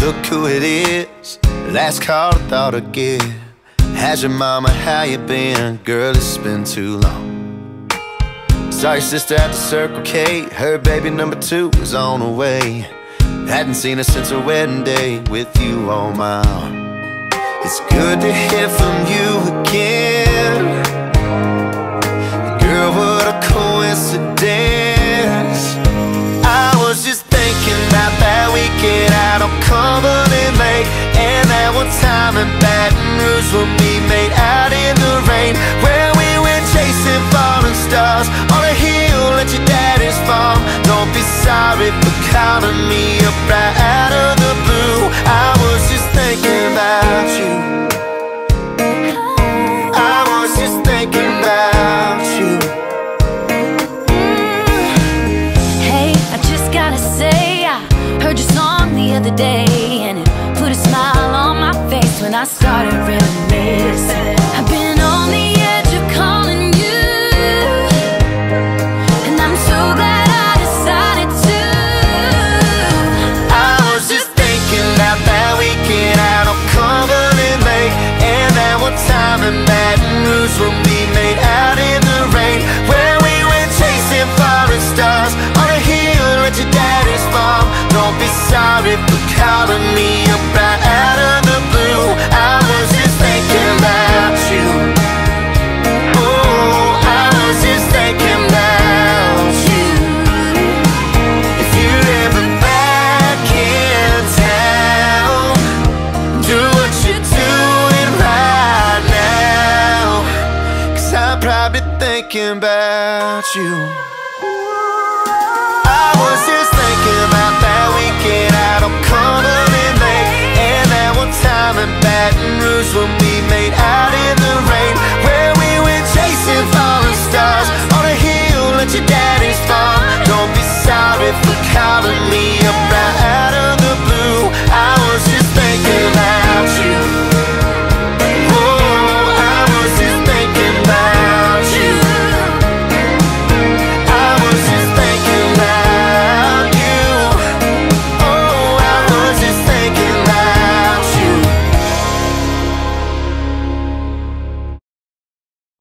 Look who it is, last call I thought I'd get. How's your mama, how you been? Girl, it's been too long. Saw your sister at the Circle K. Her baby number two was on the way. Hadn't seen her since her wedding day with you on my arm. It's good to hear from you again. Rouge when we made out in the rain. Where we went chasing falling stars on a hill at your daddy's farm. Don't be sorry for calling me up right out of the blue. I was just thinking about you. I was just thinking about you. Mm. Hey, I just gotta say, I heard your song the other day, I started reminiscing. I've been on the edge of calling you, and I'm so glad I decided to. I was just that weekend out Cumberland Lake And that made out in the rain Where we chasing stars on a hill at your daddy's farm Don't be sorry for calling me I'm probably thinking about you.